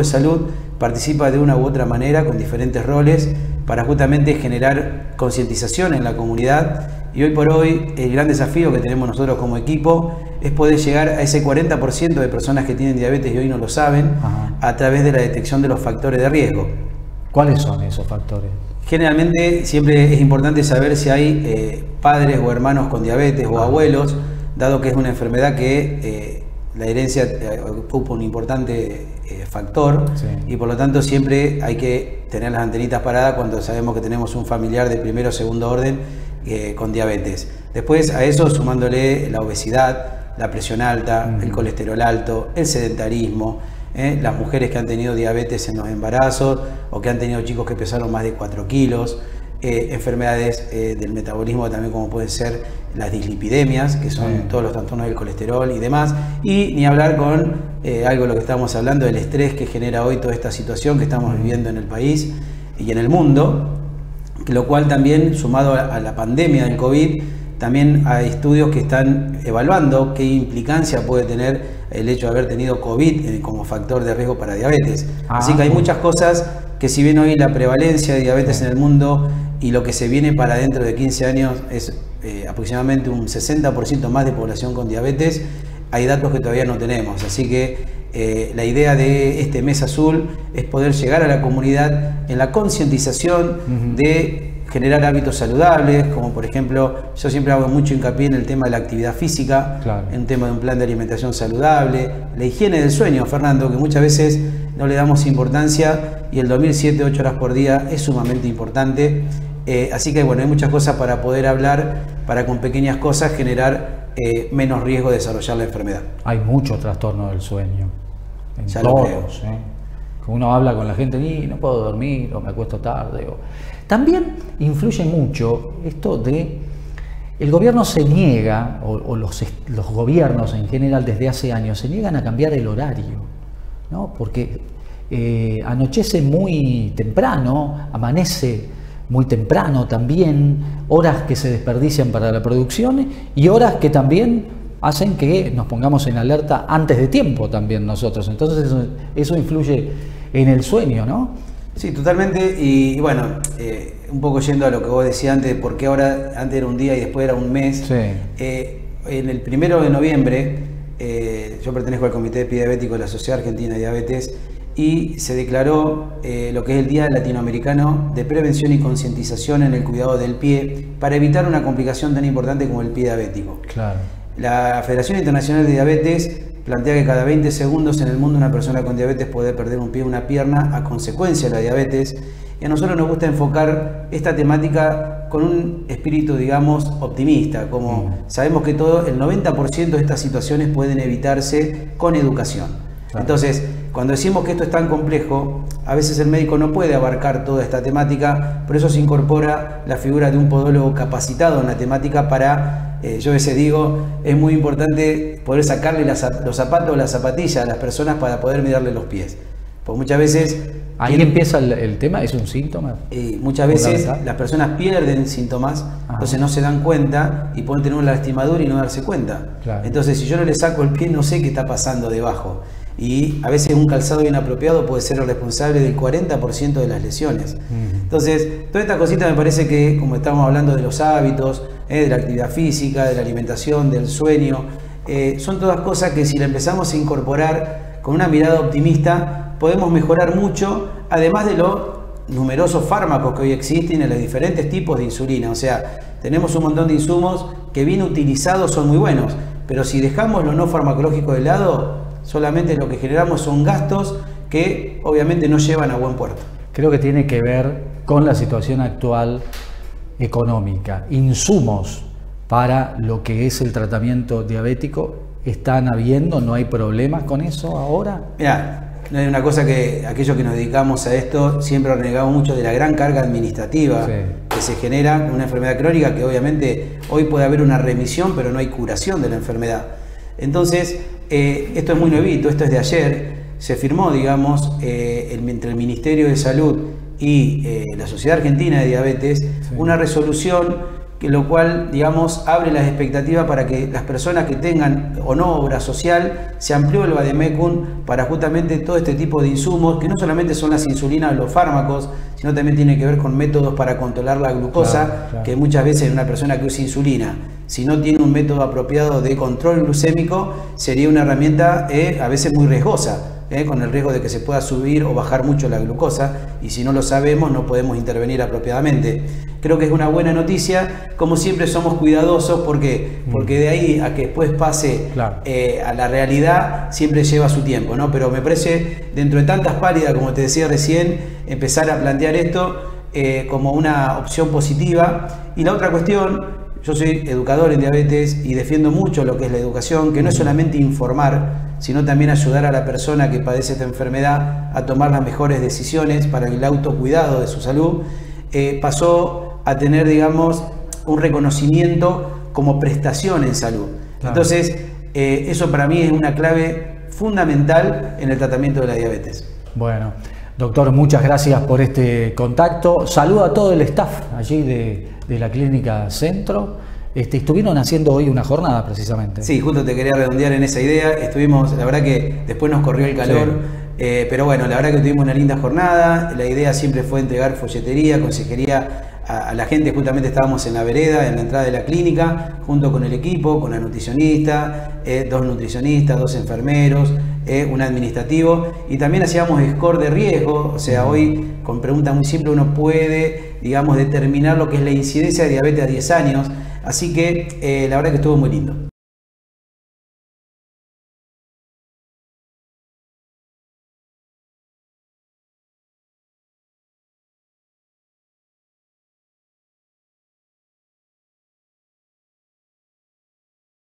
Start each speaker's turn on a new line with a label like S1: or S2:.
S1: de salud participa de una u otra manera con diferentes roles para justamente generar concientización en la comunidad y hoy por hoy el gran desafío que tenemos nosotros como equipo es poder llegar a ese 40% de personas que tienen diabetes y hoy no lo saben a través de la detección de los factores de riesgo.
S2: ¿Cuáles son esos factores?
S1: Generalmente siempre es importante saber si hay eh, padres o hermanos con diabetes o abuelos, dado que es una enfermedad que eh, la herencia eh, ocupa un importante factor y por lo tanto siempre hay que tener las antenitas paradas cuando sabemos que tenemos un familiar de primero o segundo orden con diabetes. Después a eso sumándole la obesidad, la presión alta, el colesterol alto, el sedentarismo, ¿eh? las mujeres que han tenido diabetes en los embarazos o que han tenido chicos que pesaron más de 4 kilos, eh, enfermedades eh, del metabolismo también como pueden ser las dislipidemias, que son todos los trastornos del colesterol y demás, y ni hablar con algo de lo que estamos hablando, del estrés que genera hoy toda esta situación que estamos viviendo en el país y en el mundo, lo cual también, sumado a la pandemia del COVID, también hay estudios que están evaluando qué implicancia puede tener el hecho de haber tenido COVID eh, como factor de riesgo para diabetes. Ah, Así que hay muchas cosas que si bien hoy la prevalencia de diabetes en el mundo y lo que se viene para dentro de 15 años es eh, aproximadamente un 60% más de población con diabetes, hay datos que todavía no tenemos. Así que eh, la idea de este mes azul es poder llegar a la comunidad en la concientización de generar hábitos saludables, como por ejemplo, yo siempre hago mucho hincapié en el tema de la actividad física, en el tema de un plan de alimentación saludable, la higiene del sueño, Fernando, que muchas veces no le damos importancia y el dormir 7, 8 horas por día es sumamente importante. Eh, así que bueno, hay muchas cosas para poder hablar, para con pequeñas cosas generar eh, menos riesgo de desarrollar la enfermedad.
S2: Hay muchos trastornos del sueño.
S1: En ya lo creo. ¿eh?
S2: Uno habla con la gente, y no puedo dormir, o me acuesto tarde. O... También influye mucho esto de el gobierno se niega, o, los, gobiernos en general desde hace años, se niegan a cambiar el horario, ¿no? porque eh, anochece muy temprano, amanece muy temprano también, horas que se desperdician para la producción y horas que también hacen que nos pongamos en alerta antes de tiempo también nosotros. Entonces eso, eso influye en el sueño, ¿no?
S1: Sí, totalmente. Y, bueno, eh, un poco yendo a lo que vos decías antes, porque ahora antes era un día y después era un mes. Eh, en el primero de noviembre, eh, yo pertenezco al Comité Diabético de la Sociedad Argentina de Diabetes y se declaró lo que es el Día Latinoamericano de Prevención y Concientización en el Cuidado del Pie para evitar una complicación tan importante como el pie diabético.
S2: Claro.
S1: La Federación Internacional de Diabetes plantea que cada 20 segundos en el mundo una persona con diabetes puede perder un pie o una pierna a consecuencia de la diabetes. Y a nosotros nos gusta enfocar esta temática con un espíritu, digamos, optimista, como sabemos que todo, el 90% de estas situaciones pueden evitarse con educación. Entonces, cuando decimos que esto es tan complejo, a veces el médico no puede abarcar toda esta temática, por eso se incorpora la figura de un podólogo capacitado en la temática para, eh, yo a veces digo, es muy importante poder sacarle los zapatos o las zapatillas a las personas para poder mirarle los pies. Porque muchas veces...
S2: Ahí empieza el, tema, es un síntoma.
S1: Y muchas veces las personas pierden síntomas, entonces no se dan cuenta y pueden tener una lastimadura y no darse cuenta. Entonces si yo no le saco el pie no sé qué está pasando debajo y a veces un calzado inapropiado puede ser el responsable del 40% de las lesiones. Entonces, toda esta cosita me parece que, como estamos hablando de los hábitos, eh, de la actividad física, de la alimentación, del sueño, eh, son todas cosas que si la empezamos a incorporar con una mirada optimista, podemos mejorar mucho, además de los numerosos fármacos que hoy existen en los diferentes tipos de insulina. O sea, tenemos un montón de insumos que bien utilizados son muy buenos, pero si dejamos lo no farmacológico de lado, solamente lo que generamos son gastos que obviamente no llevan a buen puerto.
S2: Creo que tiene que ver con la situación actual económica. Insumos para lo que es el tratamiento diabético están habiendo, no hay problemas con eso ahora.
S1: Mira, hay una cosa que aquellos que nos dedicamos a esto siempre renegamos mucho de la gran carga administrativa que se genera con una enfermedad crónica que obviamente hoy puede haber una remisión pero no hay curación de la enfermedad. Entonces, eh, esto es muy nuevito, esto es de ayer, se firmó, digamos, eh, entre el Ministerio de Salud y eh, la Sociedad Argentina de Diabetes una resolución que lo cual, digamos, abre las expectativas para que las personas que tengan o no obra social se amplió el Bademecum para justamente todo este tipo de insumos, que no solamente son las insulinas, los fármacos, sino también tiene que ver con métodos para controlar la glucosa, que muchas veces una persona que usa insulina, si no tiene un método apropiado de control glucémico, sería una herramienta eh, a veces muy riesgosa ¿eh? con el riesgo de que se pueda subir o bajar mucho la glucosa y si no lo sabemos no podemos intervenir apropiadamente. Creo que es una buena noticia, como siempre somos cuidadosos porque, mm. porque de ahí a que después pase eh, a la realidad siempre lleva su tiempo, ¿no? pero me parece dentro de tantas pálidas, como te decía recién, empezar a plantear esto como una opción positiva. Y la otra cuestión, yo soy educador en diabetes y defiendo mucho lo que es la educación, que no es solamente informar, sino también ayudar a la persona que padece esta enfermedad a tomar las mejores decisiones para el autocuidado de su salud, eh, pasó a tener, digamos, un reconocimiento como prestación en salud. Entonces, eh, eso para mí es una clave fundamental en el tratamiento de la diabetes.
S2: Bueno, doctor, muchas gracias por este contacto. Saludo a todo el staff allí de, de la Clínica Centro. Este, estuvieron haciendo hoy una jornada precisamente.
S1: Sí, justo te quería redondear en esa idea. Estuvimos, la verdad que después nos corrió el calor, eh, pero bueno, la verdad que tuvimos una linda jornada. La idea siempre fue entregar folletería, consejería a, la gente. Justamente estábamos en la vereda, en la entrada de la clínica, junto con el equipo, con la nutricionista, eh, dos nutricionistas, dos enfermeros, eh, un administrativo. Y también hacíamos score de riesgo. O sea, hoy con preguntas muy simples uno puede, digamos, determinar lo que es la incidencia de diabetes a 10 años Así que eh, la verdad que estuvo muy lindo.